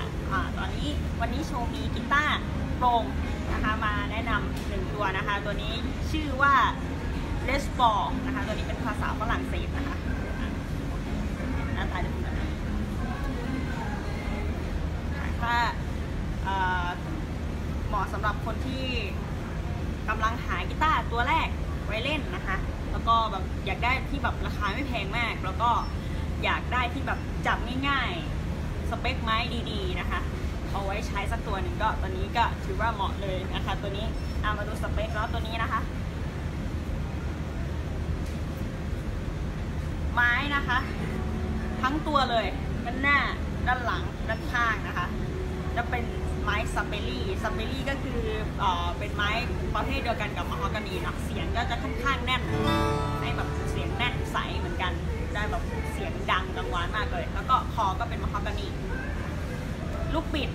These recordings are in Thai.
ค่ะอ่าตอนนี้วันนี้โชว์มีกีตาร์โปร่งนะคะมาแนะนำหนึ่งตัวนะคะ ตัวนี้ชื่อว่า Les p a u นะคะ ตัวนี้เป็นภาษาฝรั่งเศสนะคะหน้าตาจะเป็นแบบนี้ถ้าเอ่อเหมาะสำหรับคนที่กำลังหากีตาร์ตัวแรกไว้เล่นนะคะ แล้วก็แบบอยากได้ที่แบบราคาไม่แพงมาก แล้วก็อยากได้ที่แบบจับง่ายๆ สเปคไม้ดีๆนะคะ เอาไว้ใช้สักตัวหนึ่งก็ตัวนี้ก็ถือว่าเหมาะเลยนะคะ ตัวนี้เอามาดูสเปคแล้วตัวนี้นะคะ ไม้นะคะ ทั้งตัวเลยด้านหน้าด้านหลังด้านข้างนะคะจะเป็นไม้ซัมเบอรี่ซัมเบอรี่ก็คือเอ่อเป็นไม้ประเภทเดียวกันกับมะฮอกกานีนะเสียงก็จะค่อนข้างแน่นให้แบบเสียงแน่นใสเหมือนกัน ได้แบบเสียงดังกังวานมากเลย แล้วก็คอก็เป็นมะฮอกกานีลูกบิด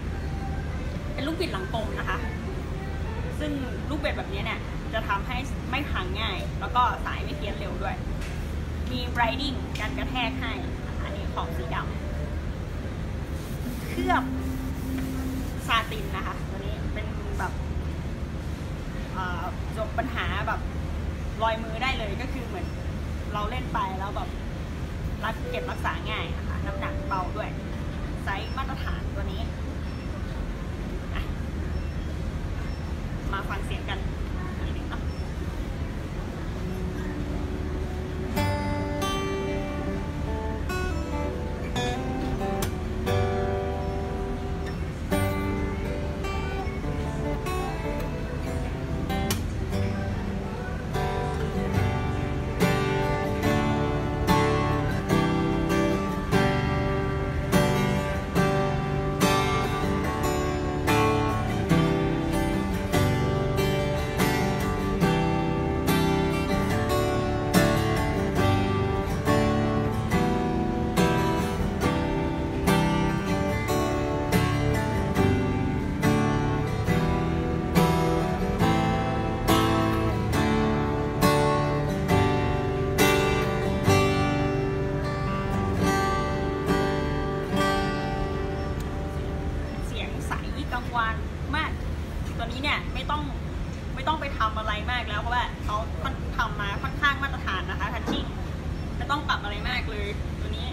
เป็นลูกบิดหลังกลมนะคะ ซึ่งลูกบิดแบบนี้เนี่ย จะทำให้ไม่พังง่าย แล้วก็สายไม่เพี้ยนเร็วด้วย มีไบรดิ้งการกระแทกให้อันนี้ของสีดำเคลือบซาตินนะคะตัวนี้เป็นแบบจบปัญหาแบบรอยมือได้เลยก็คือเหมือนเราเล่นไปแล้วแบบ รักเก็บรักษาง่ายนะคะน้ำหนักเบาด้วย ไซส์มาตรฐานตัวนี้ วานมากตัวนี้เนี่ยไม่ต้องไม่ต้องไปทำอะไรมากแล้วเพราะว่าเขาค่อนทำมาค่อนข้างมาตรฐานนะคะทัชชิ่งไม่ต้องปรับอะไรมากเลย ตัวนี้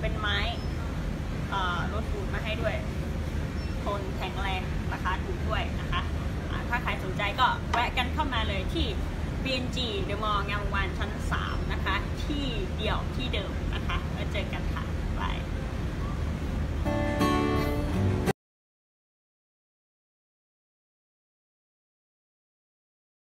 เป็นไม้เอ่อรถปูนมาให้ด้วยทนแข็งแรงราคาถูกด้วยนะคะถ้าใครสนใจก็แวะกันเข้ามาเลยที่ BNG เดอะมอลล์งามวงศ์วานชั้น 3 นะคะ ที่เดียวที่เดิมนะคะ แล้วเจอกันค่ะ